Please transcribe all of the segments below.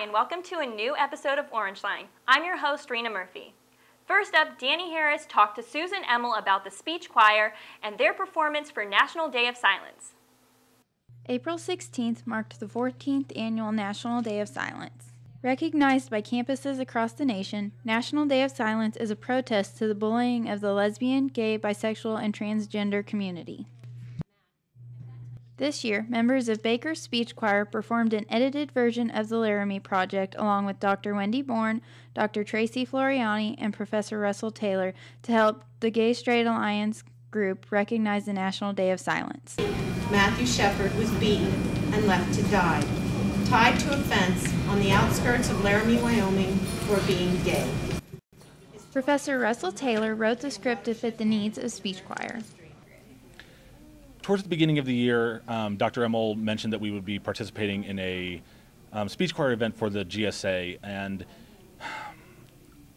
And welcome to a new episode of Orangeline. I'm your host, Reina Murphy. First up, Dannie Harris talked to Susan Emmel about the speech choir and their performance for National Day of Silence. April 16th marked the 14th annual National Day of Silence. Recognized by campuses across the nation, National Day of Silence is a protest to the bullying of the lesbian, gay, bisexual, and transgender community. This year, members of Baker's Speech Choir performed an edited version of the Laramie Project along with Dr. Wendy Bourne, Dr. Tracy Floriani, and Professor Russell Taylor to help the Gay Straight Alliance group recognize the National Day of Silence. Matthew Shepard was beaten and left to die, tied to a fence on the outskirts of Laramie, Wyoming, for being gay. Professor Russell Taylor wrote the script to fit the needs of Speech Choir towards the beginning of the year, um, Dr. Emmel mentioned that we would be participating in a um, speech choir event for the GSA, and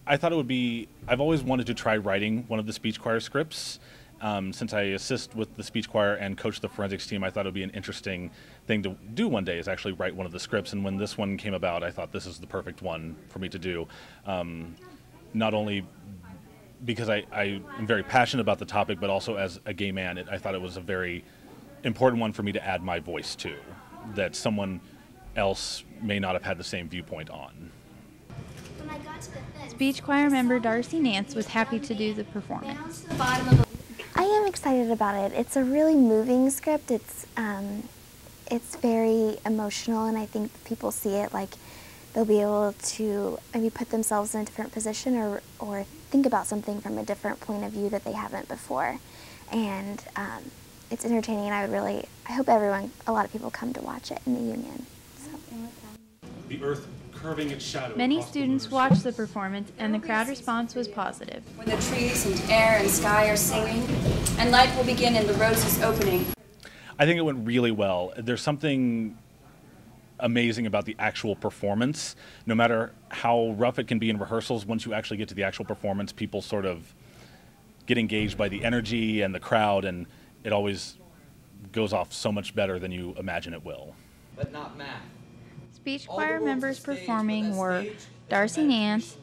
I thought it would be. I've always wanted to try writing one of the speech choir scripts. Um, since I assist with the speech choir and coach the forensics team, I thought it would be an interesting thing to do one day is actually write one of the scripts. And when this one came about, I thought this is the perfect one for me to do. Um, not only because I, I am very passionate about the topic, but also as a gay man, it, I thought it was a very important one for me to add my voice to, that someone else may not have had the same viewpoint on. Speech choir member Darcy Nance was happy to do the performance. I am excited about it. It's a really moving script. It's um, it's very emotional, and I think people see it like they'll be able to maybe put themselves in a different position or, or think about something from a different point of view that they haven't before. And um, it's entertaining and I would really, I hope everyone, a lot of people come to watch it in the Union. So. The earth curving its shadow. Many students the watched the performance and the crowd response was positive. When the trees and air and sky are singing and light will begin and the roses opening. I think it went really well. There's something amazing about the actual performance. No matter how rough it can be in rehearsals, once you actually get to the actual performance, people sort of get engaged by the energy and the crowd, and it always goes off so much better than you imagine it will. But not math. Speech choir members performing were Darcy Nance,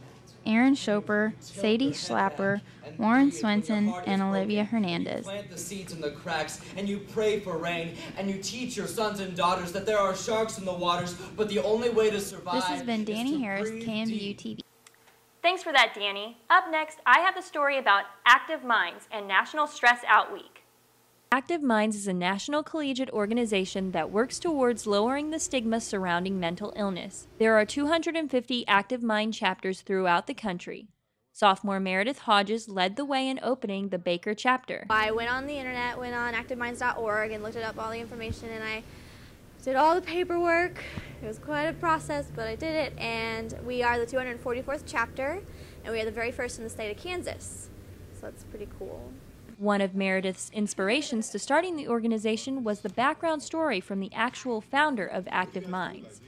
Aaron Schoper, Sadie Schlapper, Warren Swenson, and Olivia Hernandez. Plant the seeds in the cracks, and you pray for rain, and you teach your sons and daughters that there are sharks in the waters, but the only way to survive. This has been Dannie Harris, KNBU TV. Thanks for that, Dannie. Up next, I have a story about Active Minds and National Stress Out Week. Active Minds is a national collegiate organization that works towards lowering the stigma surrounding mental illness. There are 250 Active Mind chapters throughout the country. Sophomore Meredith Hodges led the way in opening the Baker chapter. I went on the internet, went on activeminds.org and looked it up all the information and I did all the paperwork. It was quite a process, but I did it and we are the 244th chapter and we are the very first in the state of Kansas. So that's pretty cool. One of Meredith's inspirations to starting the organization was the background story from the actual founder of Active Minds.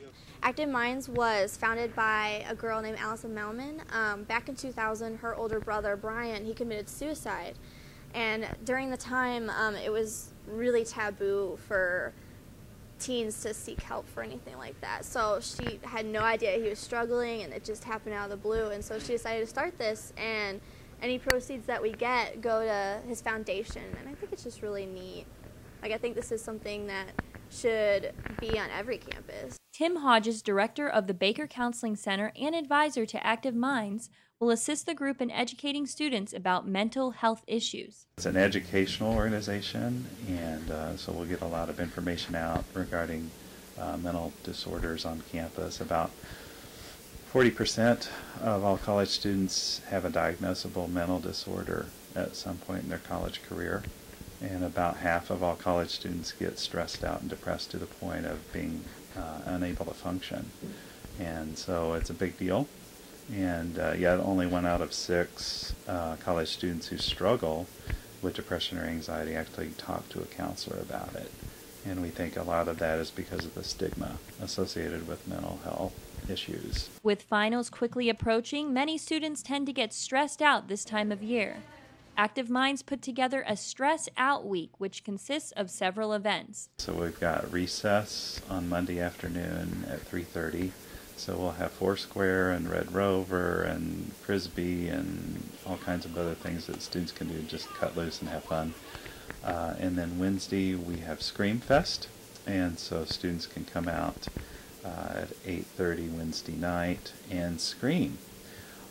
Active Minds was founded by a girl named Alison Malmon. Um, back in 2000, her older brother, Brian, he committed suicide. And during the time, um, it was really taboo for teens to seek help for anything like that. So she had no idea he was struggling, and it just happened out of the blue. And so she decided to start this, and any proceeds that we get go to his foundation, and I think it's just really neat. Like I think this is something that should be on every campus. Tim Hodges, director of the Baker Counseling Center and advisor to Active Minds, will assist the group in educating students about mental health issues. It's an educational organization, and uh, so we'll get a lot of information out regarding uh, mental disorders on campus about 40% of all college students have a diagnosable mental disorder at some point in their college career, and about half of all college students get stressed out and depressed to the point of being uh, unable to function. And so it's a big deal. And uh, yet, only one out of six uh, college students who struggle with depression or anxiety actually talk to a counselor about it. And we think a lot of that is because of the stigma associated with mental health issues. With finals quickly approaching, many students tend to get stressed out this time of year. Active Minds put together a Stress Out Week, which consists of several events. So we've got recess on Monday afternoon at 3:30, So we'll have Foursquare and Red Rover and Frisbee and all kinds of other things that students can do, just cut loose and have fun. Uh, and then Wednesday we have Scream Fest, and so students can come out uh, at 8.30 Wednesday night and scream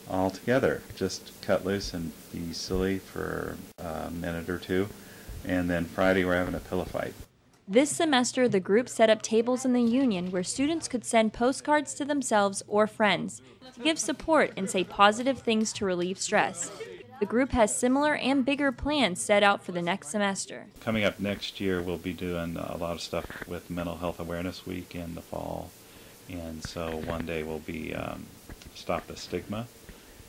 all together. Just cut loose and be silly for a minute or two. And then Friday we're having a pillow fight. This semester, the group set up tables in the Union where students could send postcards to themselves or friends to give support and say positive things to relieve stress. The group has similar and bigger plans set out for the next semester. Coming up next year, we'll be doing a lot of stuff with Mental Health Awareness Week in the fall. And so one day will be um, Stop the Stigma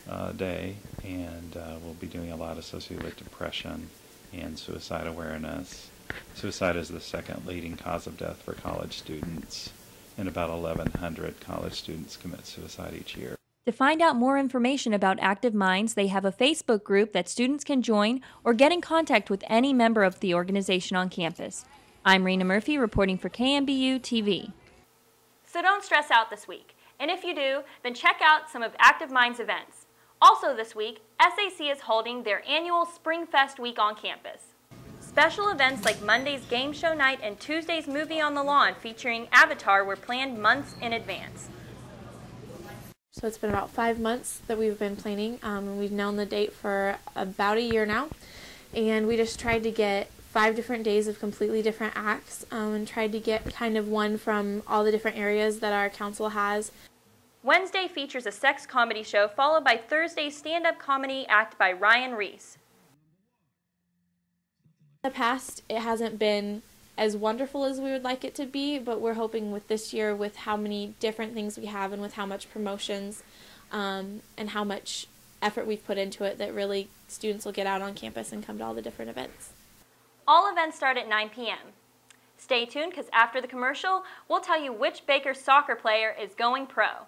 uh, Day, and uh, we'll be doing a lot associated with depression and suicide awareness. Suicide is the second leading cause of death for college students, and about 1,100 college students commit suicide each year. To find out more information about Active Minds, they have a Facebook group that students can join or get in contact with any member of the organization on campus. I'm Reina Murphy reporting for KNBU TV. So don't stress out this week. And if you do, then check out some of Active Minds events. Also this week, SAC is holding their annual Spring Fest week on campus. Special events like Monday's game show night and Tuesday's movie on the lawn featuring Avatar were planned months in advance. So it's been about five months that we've been planning. Um, we've known the date for about a year now. And we just tried to get five different days of completely different acts um, and tried to get kind of one from all the different areas that our council has. Wednesday features a sex comedy show followed by Thursday's stand-up comedy act by Ryan Reese. In the past, it hasn't been as wonderful as we would like it to be, but we're hoping with this year, with how many different things we have and with how much promotions um, and how much effort we've put into it, that really students will get out on campus and come to all the different events. All events start at 9 p.m. Stay tuned because after the commercial, we'll tell you which Baker soccer player is going pro.